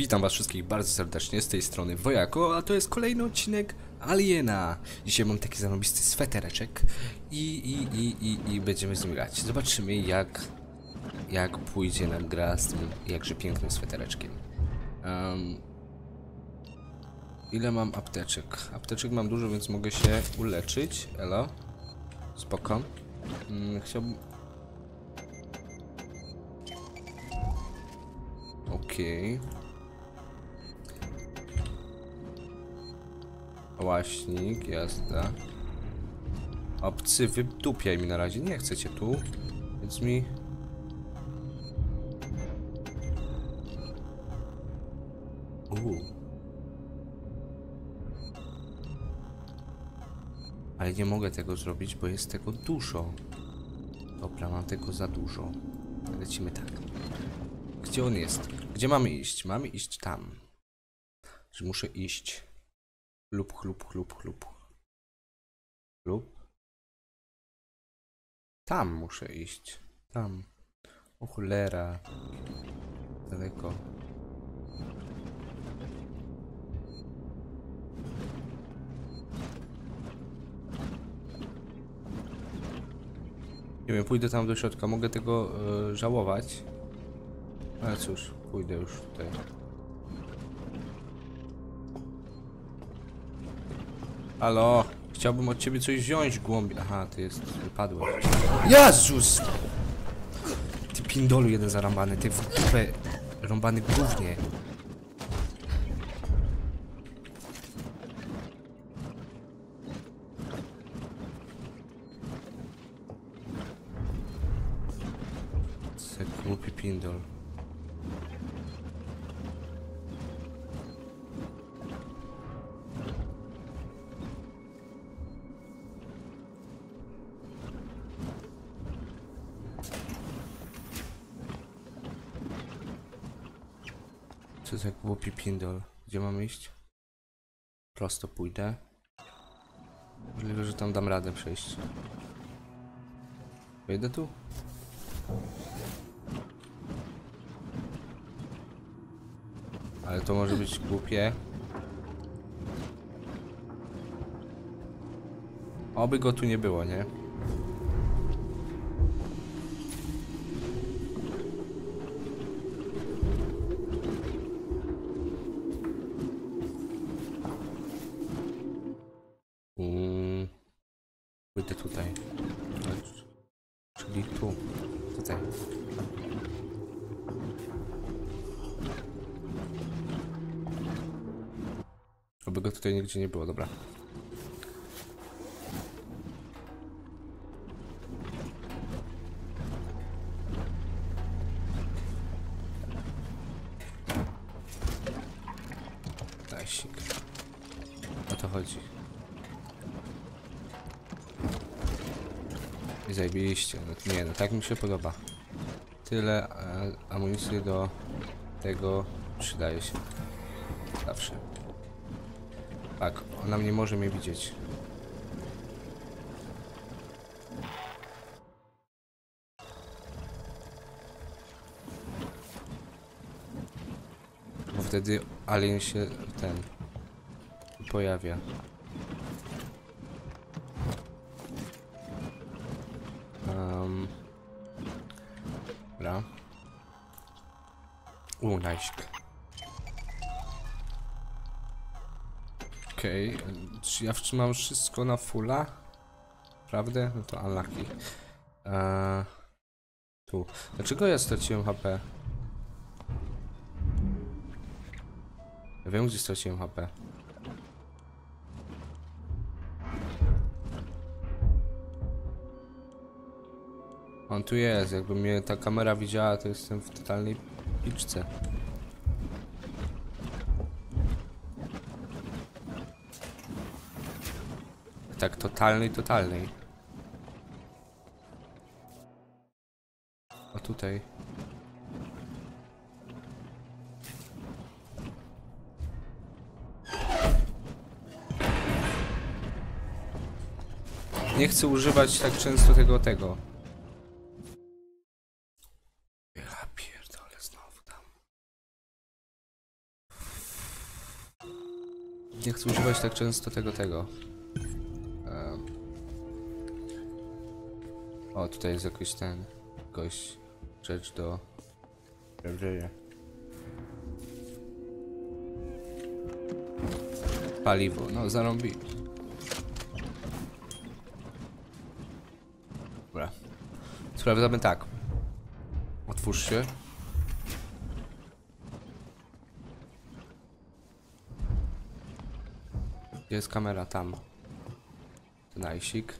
Witam was wszystkich bardzo serdecznie z tej strony Wojako, a to jest kolejny odcinek Aliena. Dzisiaj mam taki zarobisty swetereczek i, i, i, i, i będziemy z nim grać. Zobaczymy jak, jak pójdzie nam gra z tym jakże pięknym swetereczkiem. Um, ile mam apteczek? Apteczek mam dużo, więc mogę się uleczyć. Elo. Spoko. Mm, chciałbym... Okej. Łaśnik, jazda. Obcy, wydupiaj mi na razie. Nie chcecie tu. Więc mi... Uuu. Ale nie mogę tego zrobić, bo jest tego dużo. Dobra, mam tego za dużo. Lecimy tak. Gdzie on jest? Gdzie mamy iść? Mamy iść tam. Czy muszę iść? Chlub, chlub, chlub, chlub. Chlub. Tam muszę iść. Tam. O cholera. Daleko. Nie wiem, pójdę tam do środka. Mogę tego e, żałować. Ale cóż, pójdę już tutaj. Halo, chciałbym od ciebie coś wziąć głębiej. Aha, ty jest, wypadłem. Jezus! Ty pindolu jeden zarąbany, ty w dupę rąbany gównie. Se głupi pindol. Co za głupi pindol. Gdzie mam iść? Prosto pójdę. Możliwe, że tam dam radę przejść. Wejdę tu? Ale to może być głupie. Oby go tu nie było, nie? Tutaj nigdzie nie było, dobra. O to chodzi. I. No, nie, no tak mi się podoba. Tyle e, amunicji do tego przydaje się. Zawsze. Tak, ona nie może mnie widzieć. Bo wtedy alien się ten pojawia. Um, dobra. U, nice. Okej, okay. czy ja wtrzymam wszystko na fulla? Prawdę? No to unlucky. Eee, tu. Dlaczego ja straciłem HP? Ja wiem, gdzie straciłem HP. On tu jest, jakby mnie ta kamera widziała, to jestem w totalnej piczce. Tak totalnej, totalnej. A tutaj. Nie chcę używać tak często tego tego. Nie chcę używać tak często tego, tego. O, tutaj jest jakiś ten, jakoś rzecz do... Paliwo, no zarąbi. Dobra. Sprawdzamy tak. Otwórz się. Gdzie jest kamera? Tam. Ten ajsik.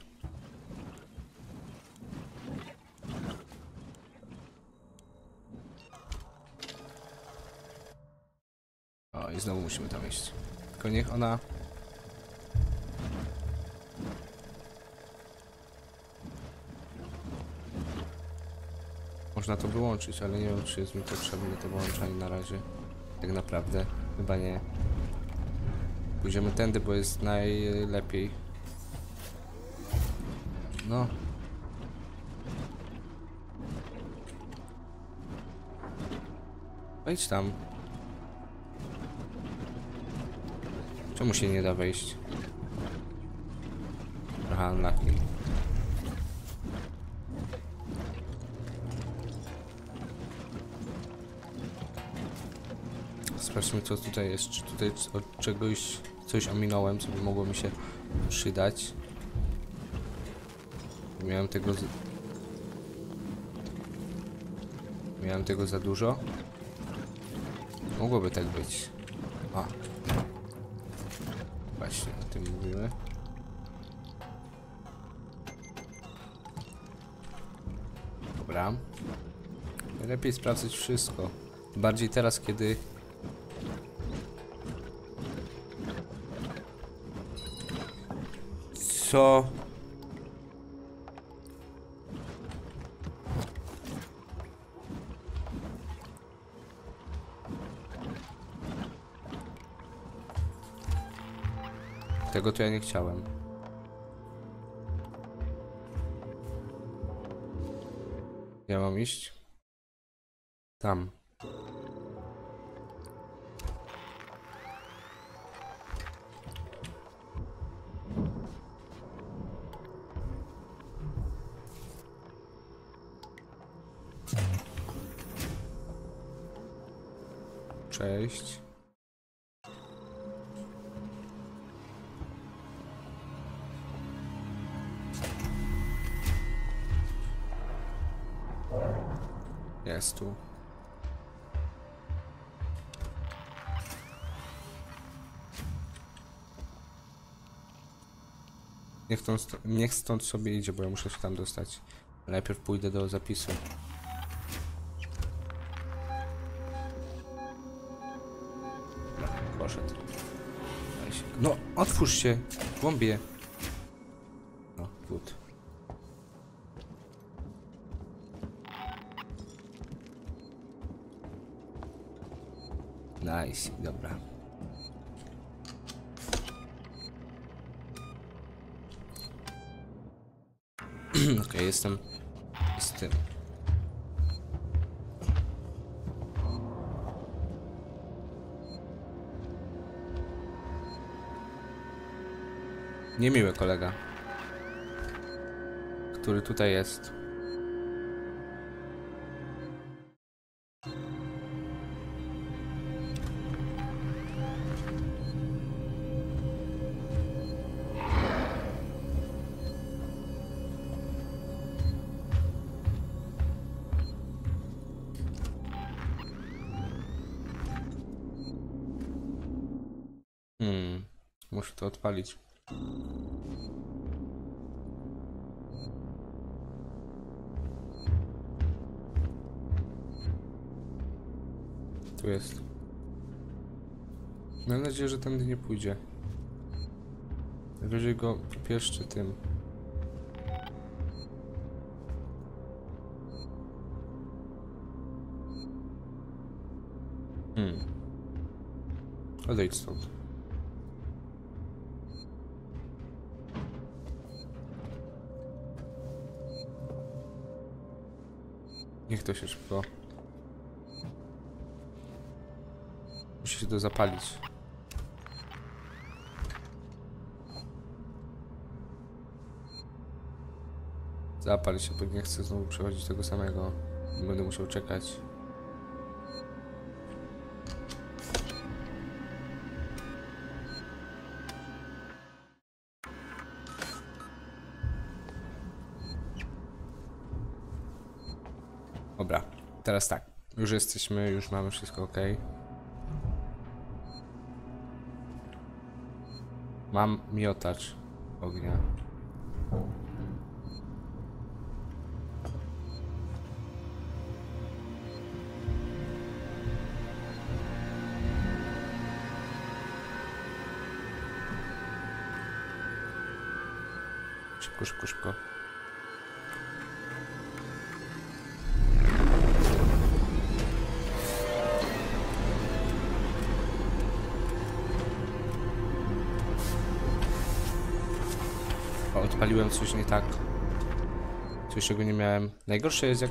Znowu musimy tam iść. Tylko niech ona... Można to wyłączyć, ale nie wiem, czy jest mi potrzebne to wyłączanie na razie. Tak naprawdę. Chyba nie. Pójdziemy tędy, bo jest najlepiej. No. Wejdź tam. Czemu się nie da wejść? Aha, unlucky. Sprawdźmy co tutaj jest. Czy tutaj od czegoś coś ominąłem, co by mogło mi się przydać. Miałem tego. Z... Miałem tego za dużo. Mogłoby tak być. Tym mówimy. Dobra. Lepiej sprawdzać wszystko. Bardziej teraz, kiedy Co? Tego to ja nie chciałem. Ja mam iść? Tam. Cześć. Jest tu. Niech stąd, niech stąd sobie idzie, bo ja muszę się tam dostać. Najpierw pójdę do zapisu. Poszedł. No, otwórz się! Głąbie! Nice, dobra. Okej, jestem z tym. Niemiły kolega. Który tutaj jest. Muszę to odpalić. Tu jest. Mam nadzieję, że tędy nie pójdzie. Najwyżej go popieszczy tym. Hmm. Odejdź stąd. Niech to się szybko... Musi się to zapalić. Zapal się, bo nie chcę znowu przechodzić tego samego. Nie będę musiał czekać. Teraz tak. Już jesteśmy, już mamy wszystko ok. Mam miotacz ognia. Szybko, szybko, odpaliłem coś nie tak. Coś, czego nie miałem. Najgorsze jest jak...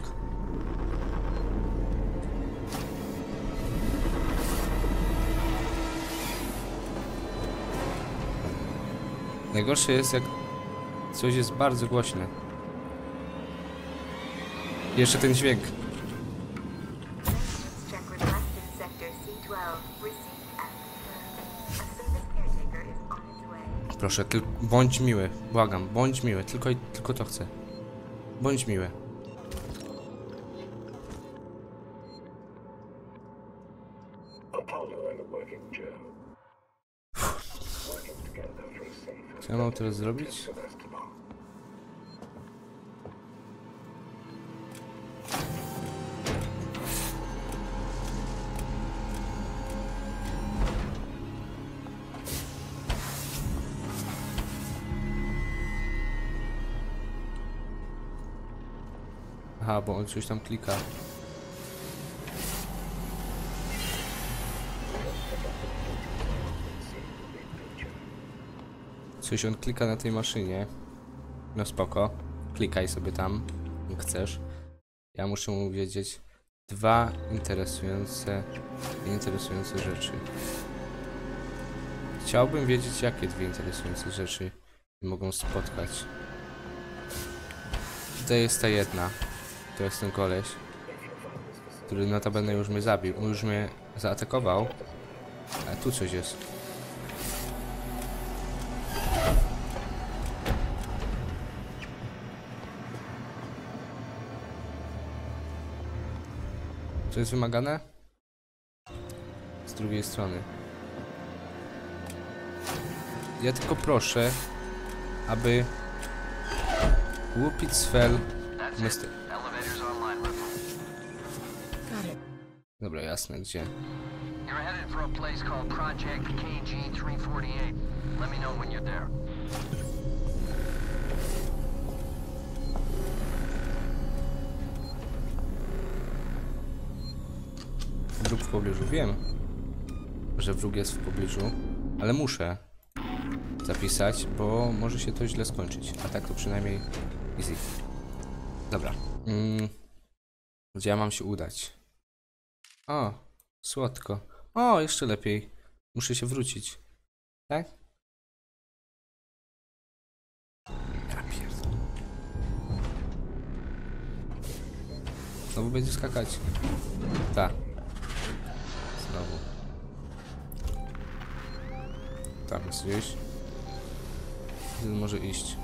Najgorsze jest jak coś jest bardzo głośne. Jeszcze ten dźwięk. Proszę, tyl- bądź miły. Błagam, bądź miły. Tylko, tylko to chcę. Bądź miły. Co ja mam teraz zrobić? Aha, bo on coś tam klika. Coś on klika na tej maszynie. No spoko. Klikaj sobie tam, jak chcesz. Ja muszę mu wiedzieć dwa interesujące, interesujące rzeczy. Chciałbym wiedzieć, jakie dwie interesujące rzeczy mogą spotkać. Tutaj jest ta jedna. To jest ten koleś, który notabene już mnie zabił. On już mnie zaatakował. A tu coś jest. Co jest wymagane? Z drugiej strony. Ja tylko proszę, aby łupić sfel Mister. Jasne, gdzie? You're headed for a place called Project KG-348. Let me know when you're there. Wróg w pobliżu. Wiem, że wróg jest w pobliżu, ale muszę zapisać, bo może się to źle skończyć. A tak to przynajmniej easy. Dobra. Mm. Gdzie ja mam się udać? O, słodko. O, jeszcze lepiej. Muszę się wrócić. Tak? Znowu będzie skakać. Tak. Znowu. Tam jest gdzieś. Może iść?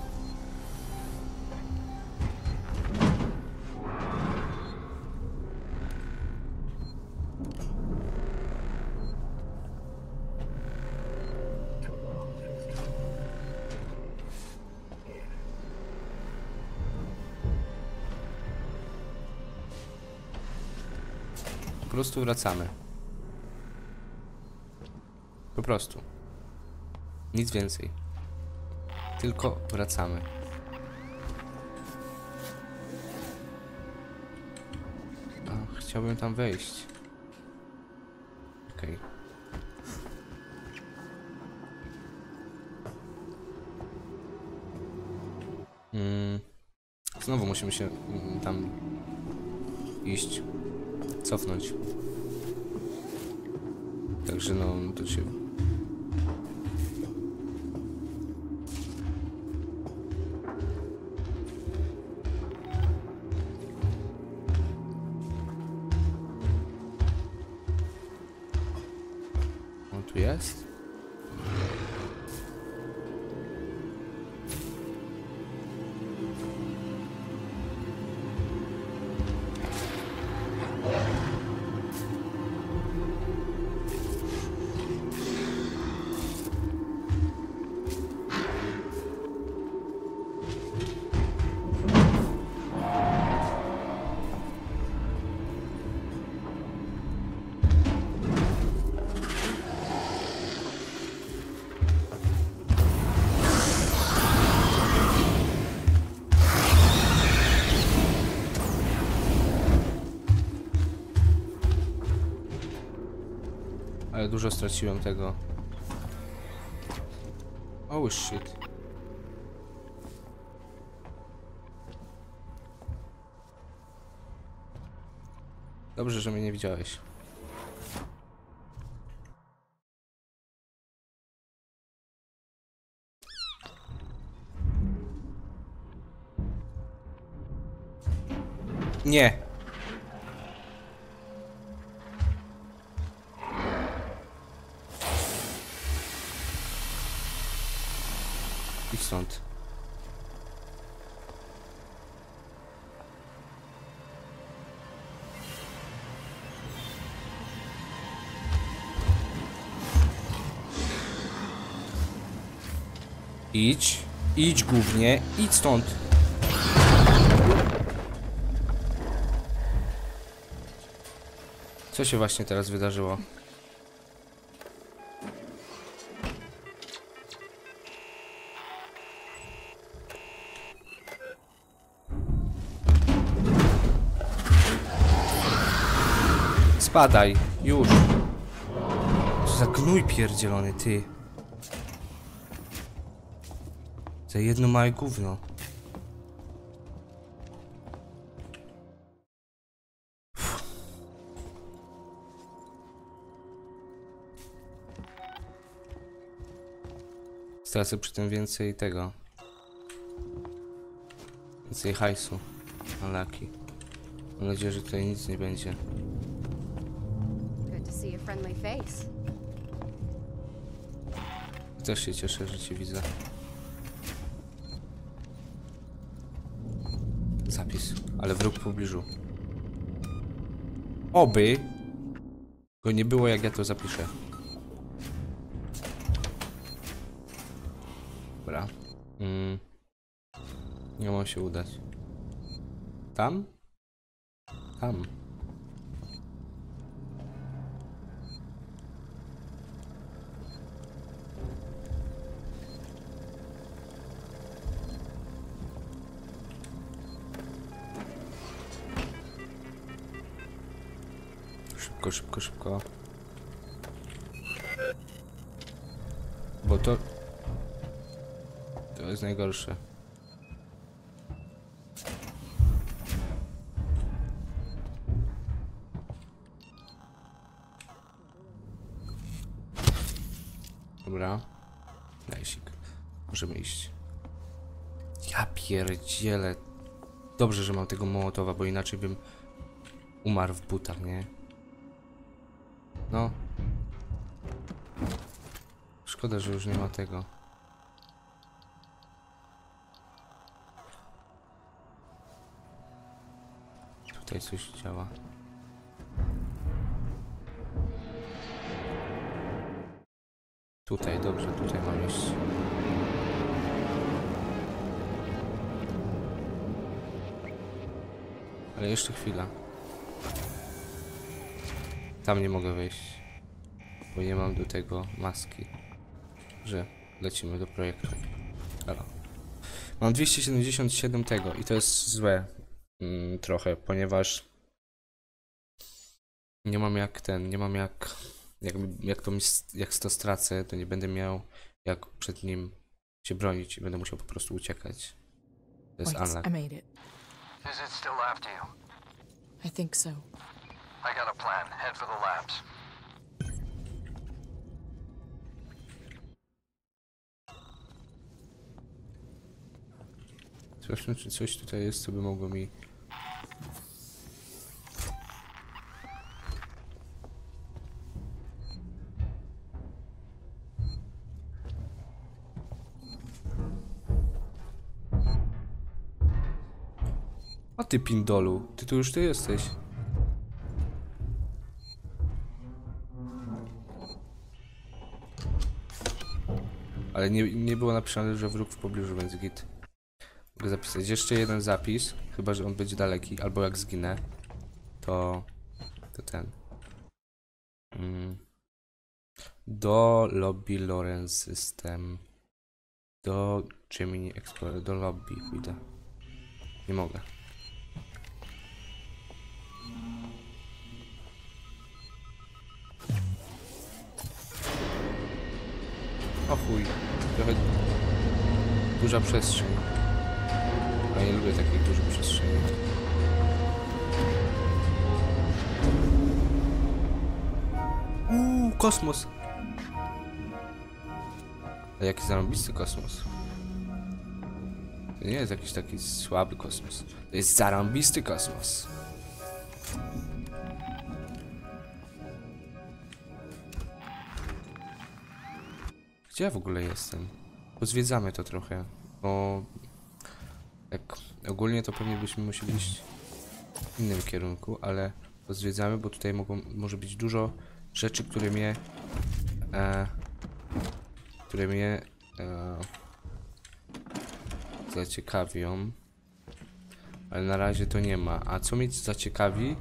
Prostu wracamy. Po prostu. Nic więcej. Tylko wracamy. Chciałbym tam wejść. Okej. Mm. Znowu musimy się mm, tam iść. cofnąć. Także no, no to się... On tu jest? Dużo straciłem tego. Oh shit. Dobrze, że mnie nie widziałeś. Nie. Idź. Idź głównie. Idź stąd. Co się właśnie teraz wydarzyło? Spadaj, już. Co za pierdzielony, ty. Za jedno małe gówno. Uff. Stracę przy tym więcej tego. Więcej hajsu. Na laki. Mam nadzieję, że tutaj nic nie będzie. Też się cieszę, że cię widzę. Zapis, ale wróg w pobliżu. Oby go nie było, jak ja to zapiszę. Dobra. Mm. Nie ma się udać. Tam? Tam. Szybko, szybko, szybko. Bo to... To jest najgorsze. Dobra. Najsik. Możemy iść. Ja pierdzielę. Dobrze, że mam tego mołotowa, bo inaczej bym umarł w butach, nie? No. Szkoda, że już nie ma tego. Tutaj coś działa. Tutaj, dobrze, tutaj mam iść. Ale jeszcze chwila. Tam nie mogę wejść. Bo nie mam do tego maski. Że lecimy do projektu. Halo. Mam 277 tego i to jest złe. Mm, trochę, ponieważ nie mam jak ten, nie mam jak jakby, jak to jak to stracę, to nie będę miał jak przed nim się bronić i będę musiał po prostu uciekać. To jest Wait, unluck. I made it. Is it still after you? I think so. I got a plan. Head for the labs. Sprawdźmy, czy coś tutaj jest, co by mogło mi... A ty pindolu, ty tu już ty jesteś. Ale nie, nie było napisane, że wróg w pobliżu, więc git. Mogę zapisać jeszcze jeden zapis, chyba że on będzie daleki, albo jak zginę, to, to ten. Mm. Do lobby Lorenz System. Do Gemini Explorer, do lobby pójdę. Nie mogę. O chuj, trochę duża przestrzeń. A nie lubię takich dużych przestrzeni. Uuu, kosmos! A jaki zarąbisty kosmos. To nie jest jakiś taki słaby kosmos. To jest zarąbisty kosmos. Gdzie ja w ogóle jestem? Pozwiedzamy to trochę, bo jak ogólnie to pewnie byśmy musieli iść w innym kierunku, ale pozwiedzamy, bo tutaj mogą, może być dużo rzeczy, które mnie e, które mnie e, zaciekawią. Ale na razie to nie ma. A co mnie zaciekawi?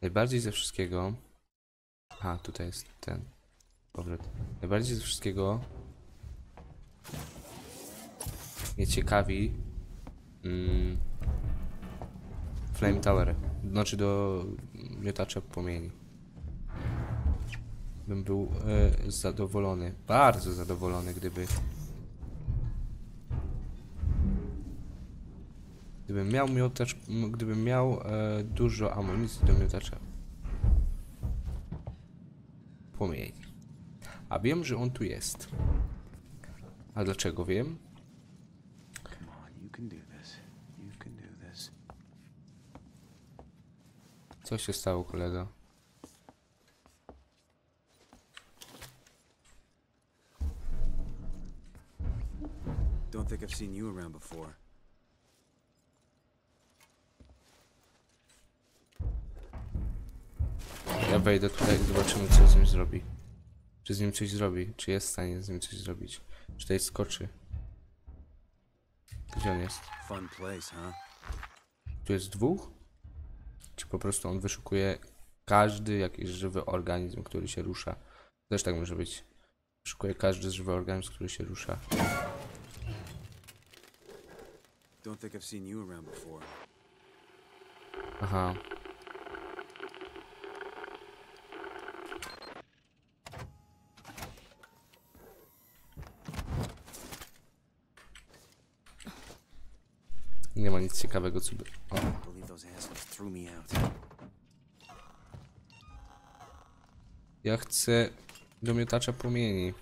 Najbardziej ze wszystkiego. A, tutaj jest ten powrót. Najbardziej ze wszystkiego mnie ciekawi mm, Flame Tower. Znaczy do miotacza płomieni bym był e, zadowolony, bardzo zadowolony, gdyby gdybym miał miotacz, gdybym miał e, dużo amunicji do miotacza A wiem, że on tu jest. A dlaczego wiem? Co się stało, kolega? Don't think I've seen you around before. Ja wejdę tutaj i zobaczymy, co z nim zrobi. Czy z nim coś zrobi? Czy jest w stanie z nim coś zrobić? Czy tutaj skoczy? Gdzie on jest? Fun place, huh? Tu jest dwóch? Czy po prostu on wyszukuje każdy jakiś żywy organizm, który się rusza? Też tak może być. Wyszukuje każdy żywy organizm, który się rusza. Don't think I've seen you around before. Aha. Nie ma nic ciekawego, co by... O, ja chcę do miotacza płomieni.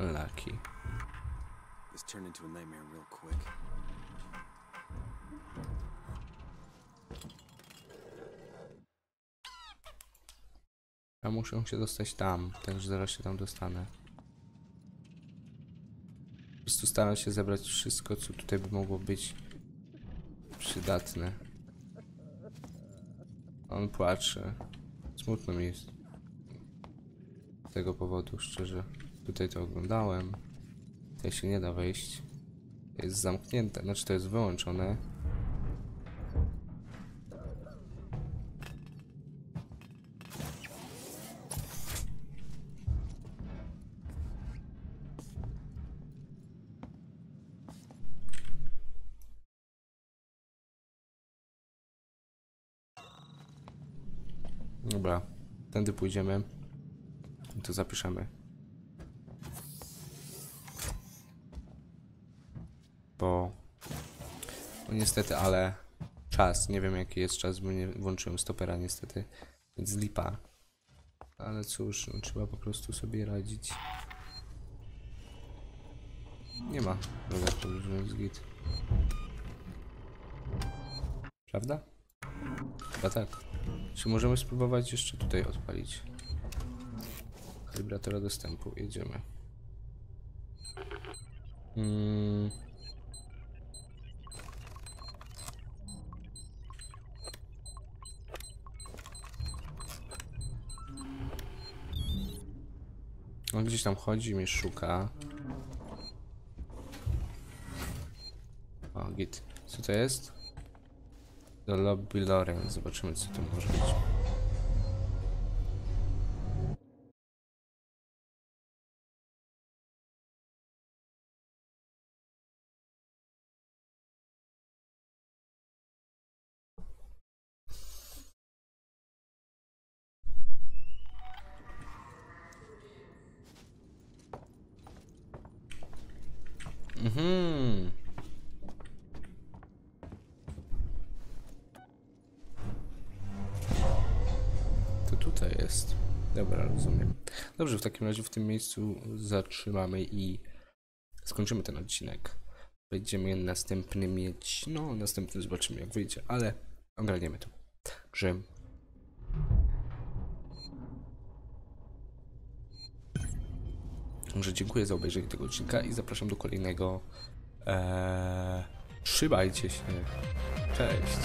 Lucky. This turned into a nightmare real quick. Ja muszę się dostać tam, także zaraz się tam dostanę. Po prostu staram się zebrać wszystko, co tutaj by mogło być przydatne. On płacze. Smutno mi jest. Z tego powodu, szczerze. Tutaj to oglądałem. Tutaj się nie da wejść. Jest zamknięte, znaczy to jest wyłączone. Dobra, tędy pójdziemy. I to zapiszemy. Bo... No niestety, ale czas. Nie wiem jaki jest czas, bo nie włączyłem stopera niestety. Więc lipa. Ale cóż, no, trzeba po prostu sobie radzić. Nie ma. Dobra, to już git. Prawda? Chyba tak. Czy możemy spróbować jeszcze tutaj odpalić? Kalibratora dostępu. Jedziemy. Mm. On gdzieś tam chodzi, mnie szuka. O, git. Co to jest? The Lobby. Zobaczymy, co to może być. To jest. Dobra, rozumiem. Dobrze, w takim razie w tym miejscu zatrzymamy i skończymy ten odcinek. Będziemy następny mieć. No, następny zobaczymy jak wyjdzie, ale ogarniemy to. Także. Także dziękuję za obejrzenie tego odcinka i zapraszam do kolejnego. Eee, trzymajcie się. Cześć.